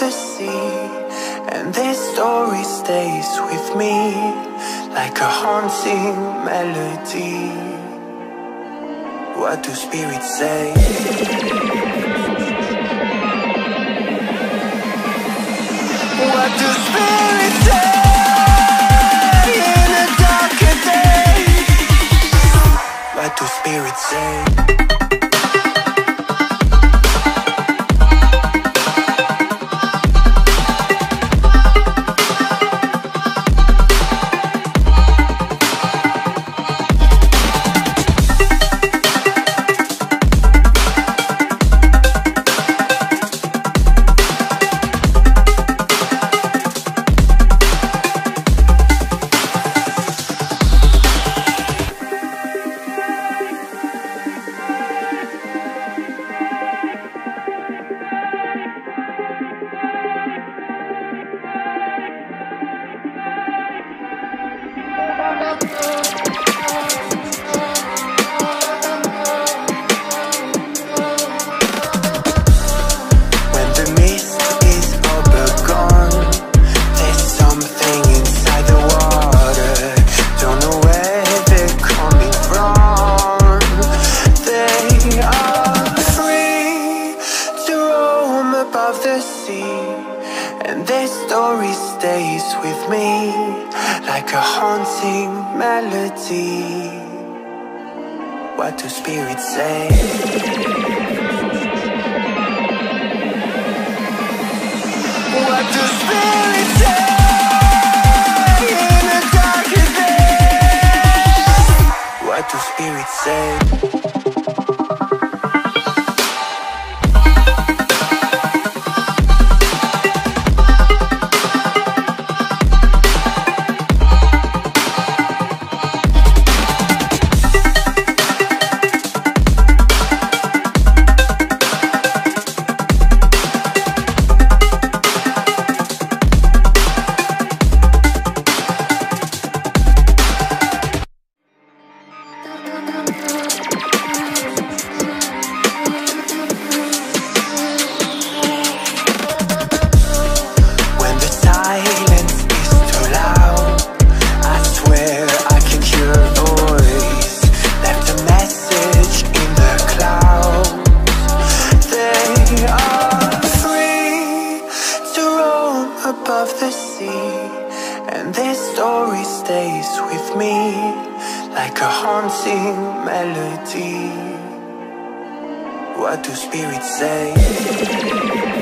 the sea And this story stays with me Like a haunting melody What do spirits say? What do spirits say? In What do spirits say? The and this story stays with me like a haunting melody. What do spirits say? What do spirits say in day? What do spirits say? What do spirits say?